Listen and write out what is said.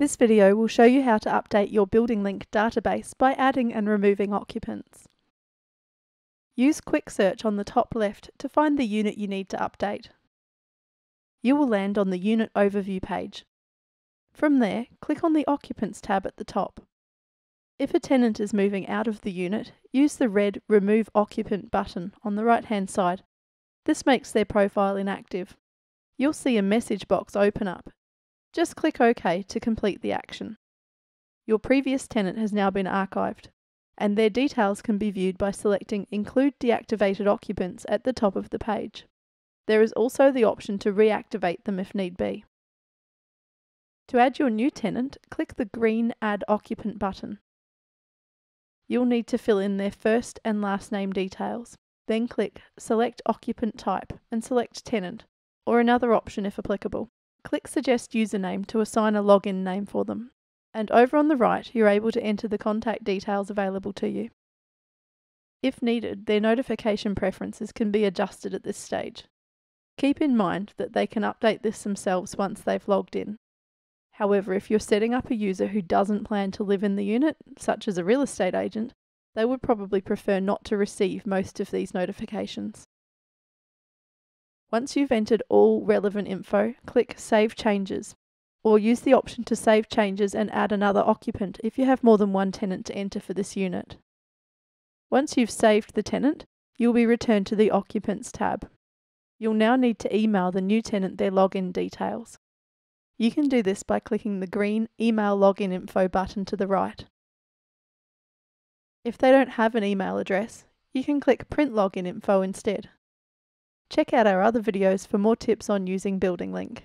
This video will show you how to update your BuildingLink database by adding and removing occupants. Use Quick Search on the top left to find the unit you need to update. You will land on the Unit Overview page. From there, click on the Occupants tab at the top. If a tenant is moving out of the unit, use the red Remove Occupant button on the right hand side. This makes their profile inactive. You'll see a message box open up just click OK to complete the action. Your previous tenant has now been archived, and their details can be viewed by selecting Include Deactivated Occupants at the top of the page. There is also the option to reactivate them if need be. To add your new tenant, click the green Add Occupant button. You'll need to fill in their first and last name details. Then click Select Occupant Type and select Tenant, or another option if applicable. Click Suggest Username to assign a login name for them. And over on the right, you're able to enter the contact details available to you. If needed, their notification preferences can be adjusted at this stage. Keep in mind that they can update this themselves once they've logged in. However, if you're setting up a user who doesn't plan to live in the unit, such as a real estate agent, they would probably prefer not to receive most of these notifications. Once you've entered all relevant info, click Save Changes, or use the option to save changes and add another occupant if you have more than one tenant to enter for this unit. Once you've saved the tenant, you'll be returned to the Occupants tab. You'll now need to email the new tenant their login details. You can do this by clicking the green Email Login Info button to the right. If they don't have an email address, you can click Print Login Info instead. Check out our other videos for more tips on using BuildingLink.